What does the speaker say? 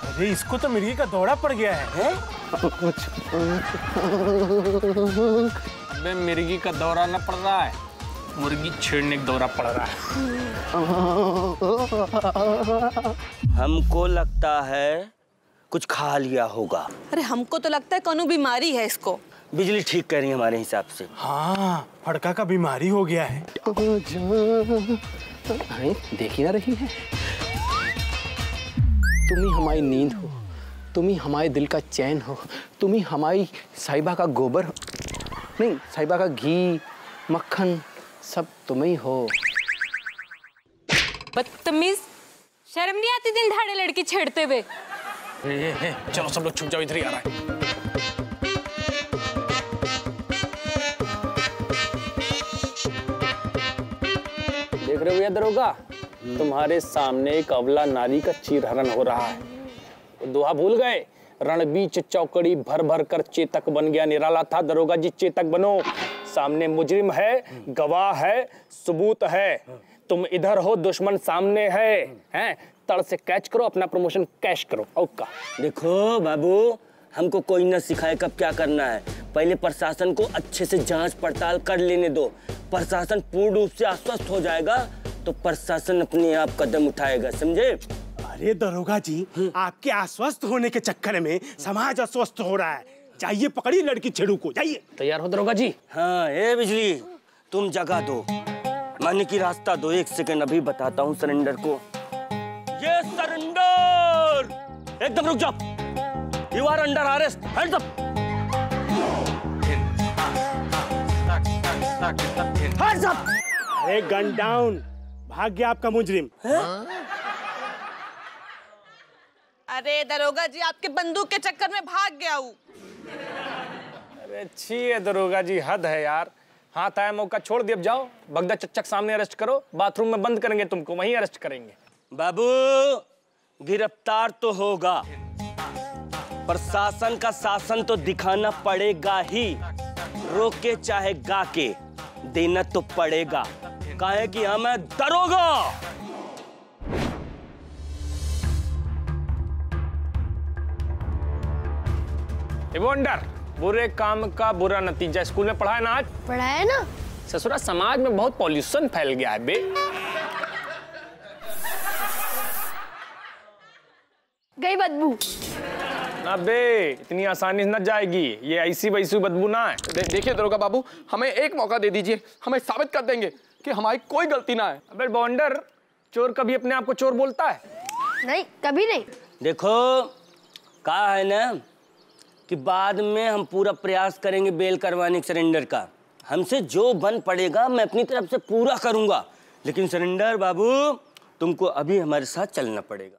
अरे इसको तो मिर्गी का दौड़ा पड़ गया है? अबे मिर्गी का दौरा ना पड़ रहा है। मुर्गी छेड़ने का दौरा पड़ रहा है। हमको लगता है कुछ खा लिया होगा। अरे हमको तो लगता है कोनो बीमारी है इसको। बिजली ठीक कर रही है हमारे हिसाब से। हाँ फड़का का बीमारी हो गया है। देखी ना रही है? तुम ही हमारी नींद हो तुम ही हमारे दिल का चैन हो तुम ही हमारी साहिबा का गोबर हो। नहीं साहिबा का घी मक्खन सब तुम ही हो। बदतमीज शर्म नहीं आती दिन दहाड़े लड़की छेड़ते हुए? चलो सब लोग छुप जाओ इधर ही आ रहा है। देख रहे हो ये दरोगा? तुम्हारे सामने एक अवला नारी का चीरहरण हो रहा है। दोहा भूल गए? रणबीच चौकड़ी भर भर कर चेतक बन गया निराला था दरोगा जी, चेतक बनो। सामने मुजरिम है, गवाह है, सबूत है। तुम इधर हो, दुश्मन सामने है। हैं? तड़ से कैच करो, अपना प्रमोशन कैश करो। औका देखो बाबू हमको कोई न सिखाए कब क्या करना है। पहले प्रशासन को अच्छे से जाँच पड़ताल कर लेने दो। प्रशासन पूर्ण रूप से आश्वस्त हो जाएगा तो प्रशासन अपने आप कदम उठाएगा समझे? अरे दरोगा जी आपके आश्वस्त होने के चक्कर में समाज अस्वस्थ हो रहा है। जाइए पकड़िए लड़की छेड़ू को जाइए। तैयार हो दरोगा जी? हाँ ए बिजली तुम जगह दो। मानने की रास्ता दो एक सेकंड अभी बताता हूँ सरेंडर को। ये सरेंडर! एकदम रुक जाओ। You are under arrest hands up hands up अरे गन डाउन भाग गया आपका मुजरिम। अरे दरोगा जी आपके बंदूक के चक्कर में भाग गया हूँ। अरे अच्छी है दरोगा जी हद है यार। हाथ आया मौका छोड़ दिए अब जाओ। बगदा चच्चक सामने अरेस्ट करो। बाथरूम में बंद करेंगे तुमको वहीं अरेस्ट करेंगे। बाबू गिरफ़्तार तो होगा। प्रशासन का शासन तो दिखाना पड़ेगा ही। रोके चाहे गा के देना तो पड़ेगा। काहे कि हमें दरोगा! वंडर बुरे काम का बुरा नतीजा स्कूल में पढ़ा है ना आज? पढ़ा है ना? ससुरा समाज में बहुत पॉल्यूशन फैल गया है बे। गई बदबू। ना बे इतनी आसानी से न जाएगी। ये ऐसी वैसी बदबू ना है। दे, देखिए दरोगा बाबू हमें एक मौका दे दीजिए। हमें साबित कर देंगे कि हमारी कोई गलती ना है। अबे बॉन्डर चोर कभी अपने आप को चोर बोलता है? नहीं कभी नहीं। देखो कहा है ना कि बाद में हम पूरा प्रयास करेंगे बेल करवाने सरेंडर का। हमसे जो बन पड़ेगा मैं अपनी तरफ़ से पूरा करूँगा। लेकिन सरेंडर बाबू तुमको अभी हमारे साथ चलना पड़ेगा।